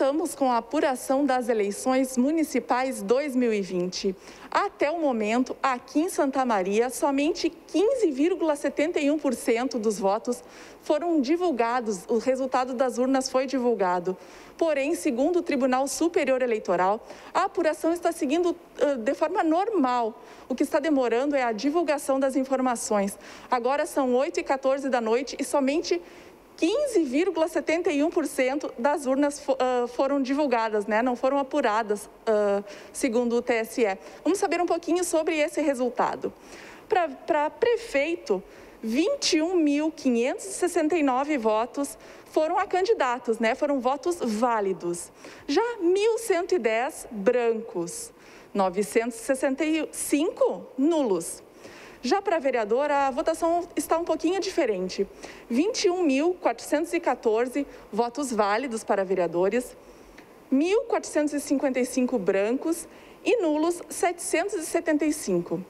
Vamos com a apuração das eleições municipais 2020. Até o momento, aqui em Santa Maria, somente 15,71% dos votos foram divulgados, o resultado das urnas foi divulgado. Porém, segundo o Tribunal Superior Eleitoral, a apuração está seguindo de forma normal. O que está demorando é a divulgação das informações. Agora são 8h14 da noite e somente 15,71% das urnas uh, foram divulgadas, né? não foram apuradas, uh, segundo o TSE. Vamos saber um pouquinho sobre esse resultado. Para prefeito, 21.569 votos foram a candidatos, né? foram votos válidos. Já 1.110 brancos, 965 nulos. Já para vereador, a votação está um pouquinho diferente. 21.414 votos válidos para vereadores, 1.455 brancos e nulos 775.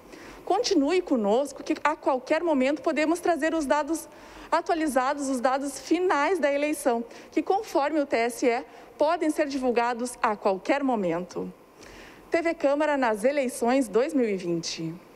Continue conosco, que a qualquer momento podemos trazer os dados atualizados, os dados finais da eleição, que conforme o TSE podem ser divulgados a qualquer momento. TV Câmara nas eleições 2020.